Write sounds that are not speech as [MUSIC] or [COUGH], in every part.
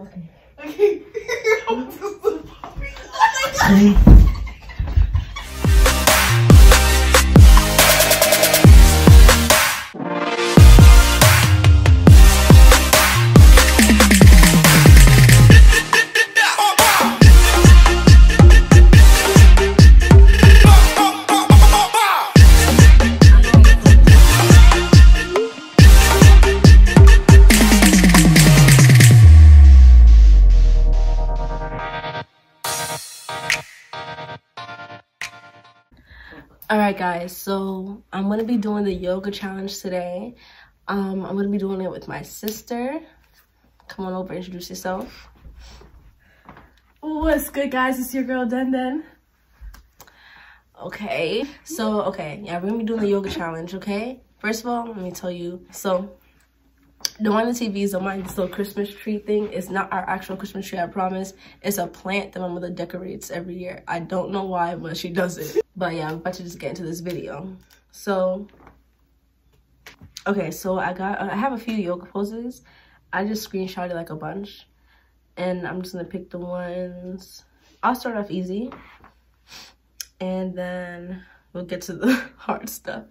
Okay. Okay. All right, guys. So I'm gonna be doing the yoga challenge today. Um, I'm gonna be doing it with my sister. Come on over, introduce yourself. What's good, guys? It's your girl Den Den. Okay. So okay, yeah, we're gonna be doing the yoga challenge. Okay. First of all, let me tell you. So the one on the TV is don't mind this little Christmas tree thing. It's not our actual Christmas tree, I promise. It's a plant that my mother decorates every year. I don't know why, but she does it. But yeah, I'm about to just get into this video. So, okay, so I got, I have a few yoga poses. I just screenshotted like a bunch. And I'm just gonna pick the ones. I'll start off easy. And then we'll get to the [LAUGHS] hard stuff.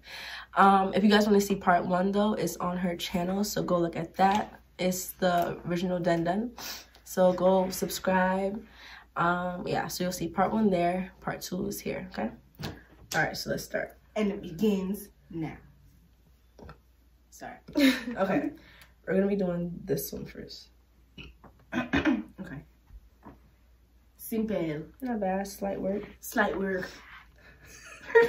Um, if you guys want to see part one though, it's on her channel, so go look at that. It's the original Den Den. So go subscribe. Um, yeah, so you'll see part one there, part two is here, okay? All right, so let's start. And it begins now. Sorry. [LAUGHS] okay, we're gonna be doing this one first. [CLEARS THROAT] okay. Simple. Not bad, slight work. Slight work. [LAUGHS]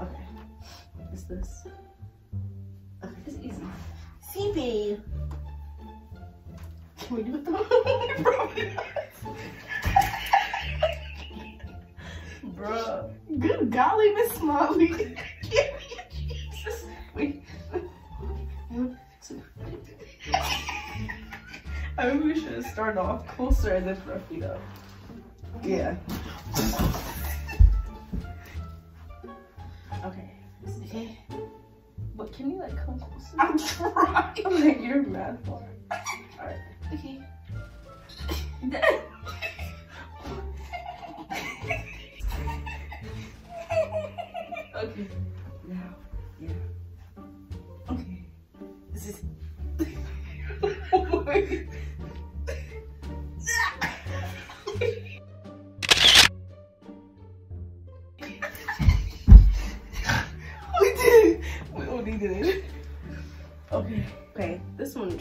Okay, this? Okay, it's easy. Simple. Can we do it though? [LAUGHS] Bruh. Good golly, Miss Molly. [LAUGHS] Give me a Jesus. Wait. I think we should start off closer and then put our feet up. Yeah. Okay. Okay. But can you like come closer? I'm trying. I'm like, you're mad far. Alright. Okay. okay. Now, yeah. Okay. This is. [LAUGHS] oh my.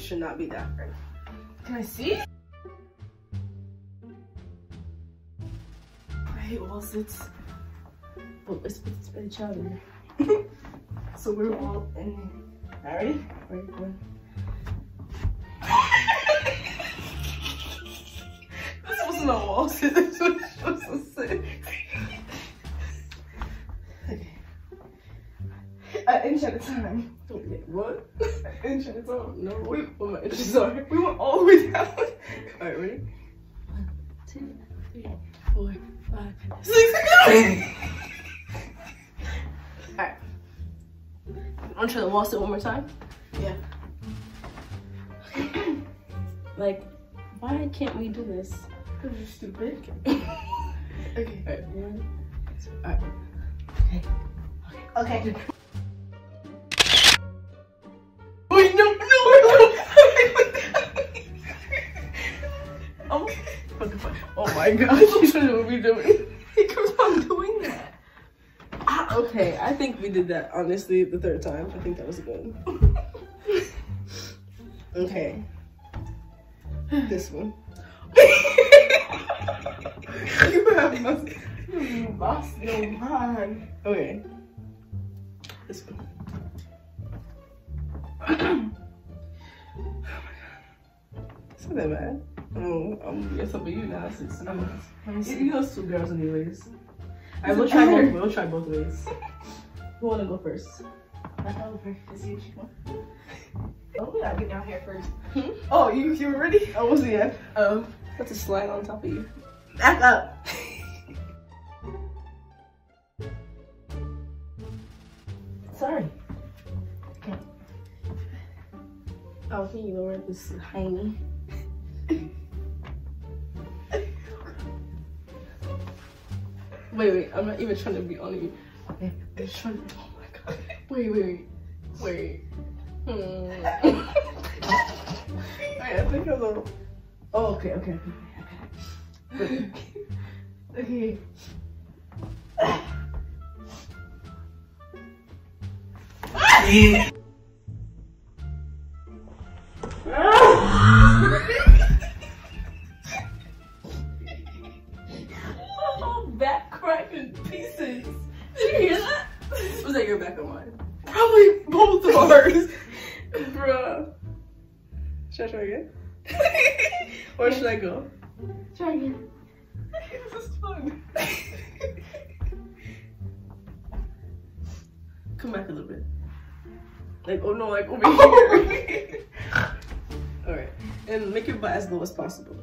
Should not be that hard. Can I see? I hate wall sits. But let's put out in So we're all in. Alright? Ready? One. [LAUGHS] This wasn't a wall sit. [LAUGHS] This was just a sit. Okay. An inch at a time. What? An inch at a time. No, We, oh my [LAUGHS] inches are. we went [LAUGHS] all the way down. Alright, ready? One, two, three, four, five, Six. Alright. Want to try the wall sit one more time? Yeah. Like, why can't we do this? Because you're stupid. [LAUGHS] Okay. Alright, one, two, alright. Okay. Wait, my gosh, you should know what we're doing. He keeps on doing that. Ah, okay, I think we did that honestly the third time. I think that was good. [LAUGHS] okay. This one. [LAUGHS] you have no, you lost your mind. Okay. This one. it's not that bad. Um, um, yes, I'll you now. Six months. You know, two girls, anyways. I will try both. We'll try both ways. Who wanna go first? I go first. You oh, yeah, get down here first. Hmm? Oh, you you ready? Oh, was yeah. Oh, that's a slide on top of you. Back up. Sorry. Okay. Oh, can you lower this tiny? Wait, wait. I'm not even trying to be on you. Okay. I'm trying to. Oh my god. Wait, wait, wait. Wait. Hmm. Alright, I think a little. Oh, okay, okay, okay, okay. okay. Oh, [LAUGHS] [LAUGHS] back cracked in pieces. Did you hear that? [LAUGHS] Was that your back or mine? Probably both of ours. Bruh. Should I try again? [LAUGHS] or should I go? Try again. [LAUGHS] this is fun. Come back a little bit. Like, oh no, like over here. Alright. And make your butt as low as possible.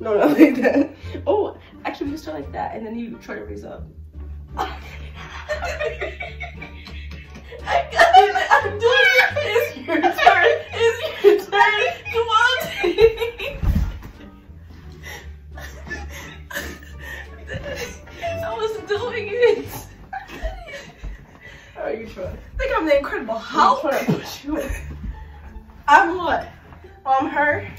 No, not [LAUGHS] like that. Oh, actually, you start like that, and then you try to raise up. [LAUGHS] I got it. I'm doing it. It's your turn. It's your turn. Come on. [LAUGHS] I was doing it. Alright, you try. I think I'm the Incredible Hulk. I'm trying you. I'm what? I'm her.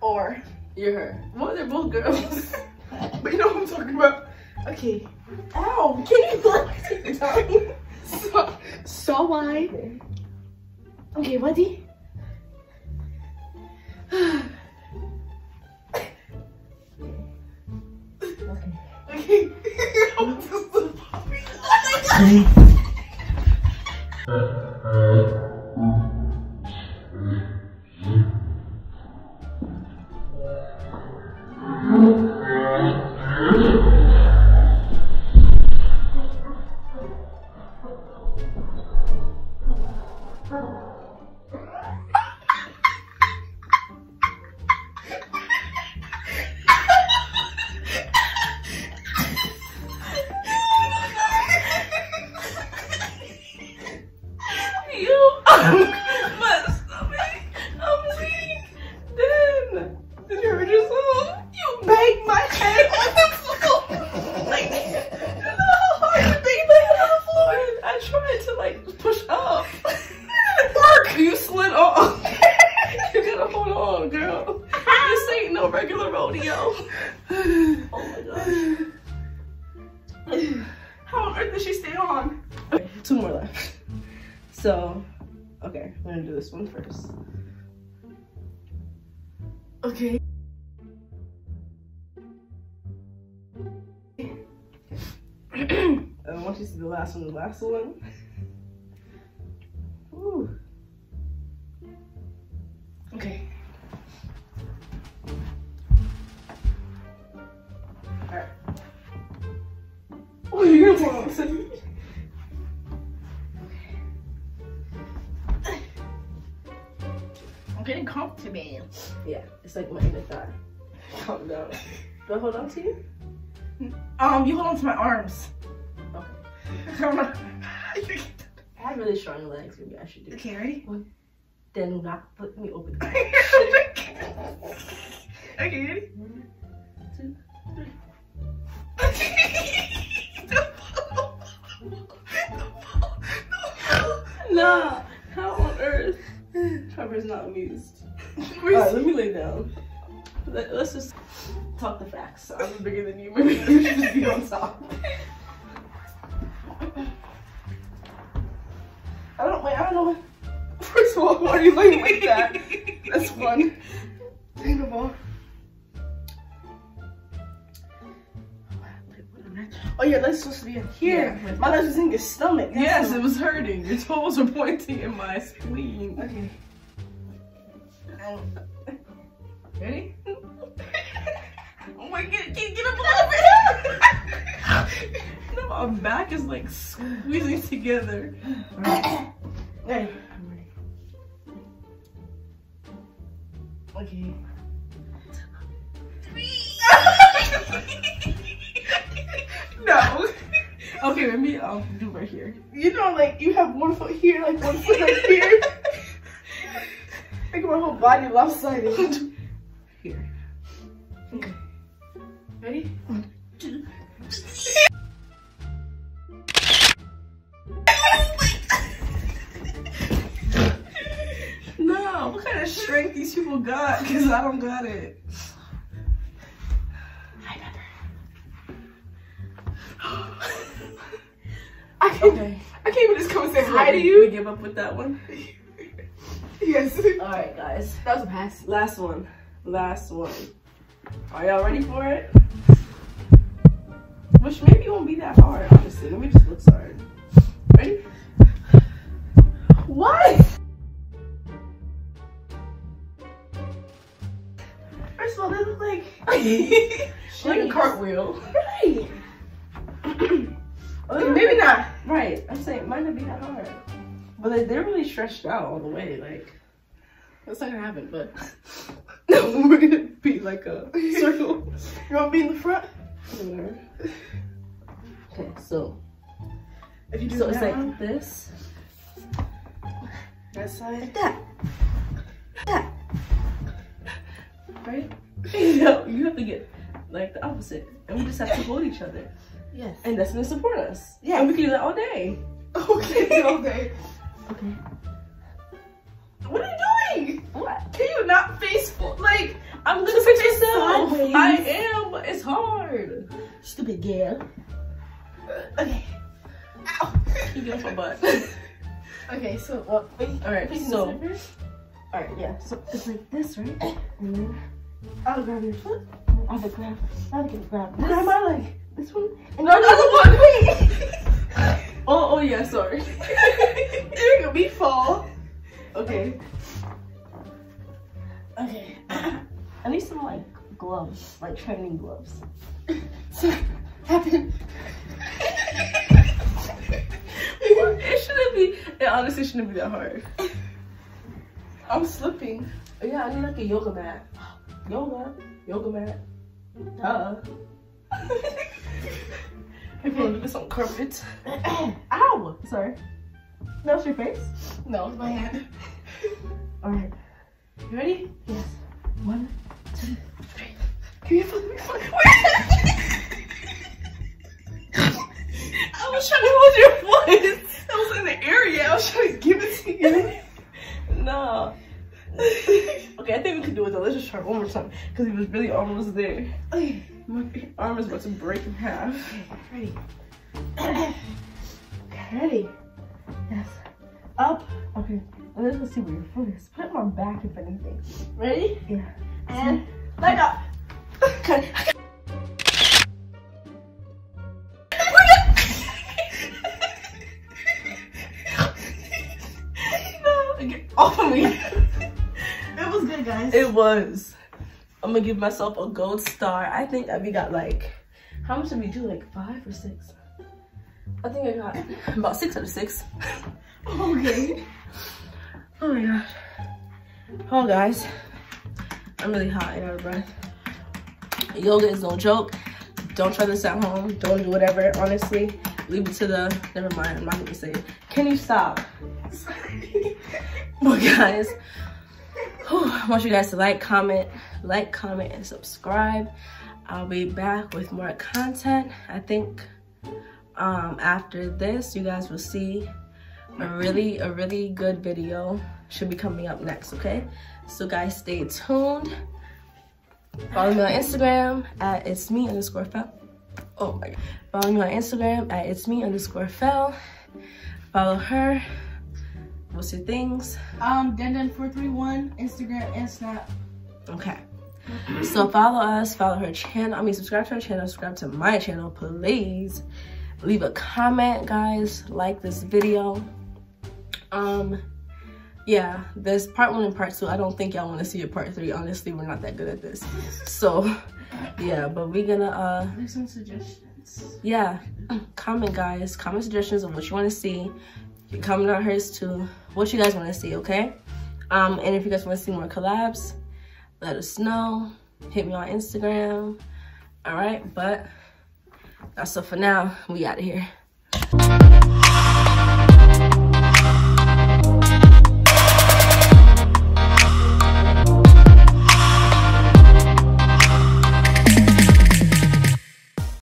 Or. You're her. Well, they're both girls. [LAUGHS] But you know what I'm talking about? Okay. Ow! Can you like take your time? So, so wide. Okay, ready? [SIGHS] okay. [LAUGHS] You okay, I'm gonna do this one first. Okay. [CLEARS THROAT] I want you to see the last one, the last one. I'm getting comfortable. Yeah, it's like my inner thigh. Calm down. Do I hold on to you? Um, you hold on to my arms. Okay. [LAUGHS] I have really strong legs. Maybe I should do. okay, ready? Then not let me open. [LAUGHS] okay, ready? One, two. [LAUGHS] Nah. How on earth? Trevor's not amused. [LAUGHS] Alright, let me lay down. Let, us just talk the facts. I'm bigger than you. Maybe you should just be on top. I don't wait. I don't know. [LAUGHS] First of all, why are you laying like that? That's fun. Think of all. Oh yeah, that's supposed to be in here. Yeah. My legs was in your stomach. That's Yes, it was hurting. Your toes are pointing in my spleen. Okay. Um, Ready? oh my god, get, get up a little bit. No, my back is like squeezing together. Ready? Ready. Okay. no. [LAUGHS] Okay, maybe I'll um, do right here. You know, like you have one foot here, like one foot like here. Make my whole body lopsided. Here. Okay. Ready? no, what kind of strength these people got? Because I don't got it. Hi, Pepper. [GASPS] [LAUGHS] I can't, Okay. I can't even just come and say hi to you. We give up with that one. [LAUGHS] Yes. Alright, guys. That was a pass. Last one. Last one. Are y'all ready for it? Which maybe won't be that hard, honestly. Let me just look hard. Ready? What? First of all, they look like [LAUGHS] [LAUGHS] like a cartwheel. Right. [CLEARS THROAT] Okay, maybe not. Right. I'm saying it might not be that hard. But like, they're really stretched out all the way. Like, that's not gonna happen, but No, we're gonna be like a circle. You want to be in the front? whatever. Okay, so If you do so it's like one, this. that side. that. That. Right? [LAUGHS] no, you have to get like the opposite. And we just have to hold each other. Yes. And that's gonna support us. Yeah. And we can do that all day. Okay. [LAUGHS] Okay. Okay. What are you doing? What? Can you not face? Like, I'm fix face myself. sideways. I am, but it's hard. stupid girl. Okay. Ow. [LAUGHS] You get off my butt. [LAUGHS] okay, so uh, wait. all right. So. All right. yeah. So it's like this, right? And [COUGHS] then I'll grab your foot. I'll grab I'll get grab this. grab my leg. This one. And no, the other one. Wait. Oh, oh yeah, sorry. go. Me fall. okay. Okay. [CLEARS THROAT] I need some like gloves, like training gloves. So, [LAUGHS] happen. [LAUGHS] [LAUGHS] it shouldn't be. It honestly shouldn't be that hard. I'm slipping. Yeah, I need like a yoga mat. Yoga, yoga mat. Duh. [LAUGHS] Okay, this on carpet. [COUGHS] Ow! Sorry. That was your face. no, it's my hand. [LAUGHS] All right. You ready? Yes. One, two, three. Give me a foot. [LAUGHS] I was trying to hold your foot. That was in the area. I was trying to give it to you. Okay, I think we can do. Let's just try one more time because he was really almost there. Okay. My arm is about to break in half. Ready? Okay, ready? Yes. Up. Okay. And let's just see where your foot is. Put it on my back if anything. Ready? Yeah. And leg up. Okay. [LAUGHS] [LAUGHS] no. Get off of me. It was good, guys. It was. I'm gonna give myself a gold star. I think that we got like, how much did we do? Like five or six? I think I got [LAUGHS] about six out of six. [LAUGHS] okay. Oh my gosh. Oh guys, I'm really hot and out of breath. Yoga is no joke. Don't try this at home. Don't do whatever. Honestly, leave it to the. Never mind. I'm not gonna say it. Can you stop? [LAUGHS] But guys, whew, I want you guys to like, comment, like, comment, and subscribe. I'll be back with more content. I think um, after this, you guys will see a really, a really good video should be coming up next, okay? So guys, stay tuned. Follow me on Instagram at it's me underscore fel. Oh my god. Follow me on Instagram at it's me underscore fel. Follow her. What's your things? Um, Denden431, Instagram and Snap. Okay. So follow us, follow her channel. I mean, subscribe to her channel, subscribe to my channel, please. Leave a comment, guys. Like this video. Um, yeah, there's part one and part two. I don't think y'all want to see a part three. Honestly, we're not that good at this. So, yeah, but we're gonna, uh, There's some suggestions. yeah, [CLEARS THROAT] comment, guys. Comment suggestions of what you want to see. Can comment on hers too. What you guys want to see, okay? Um, and if you guys want to see more collabs, let us know. Hit me on Instagram. All right, but that's all for now. We out of here.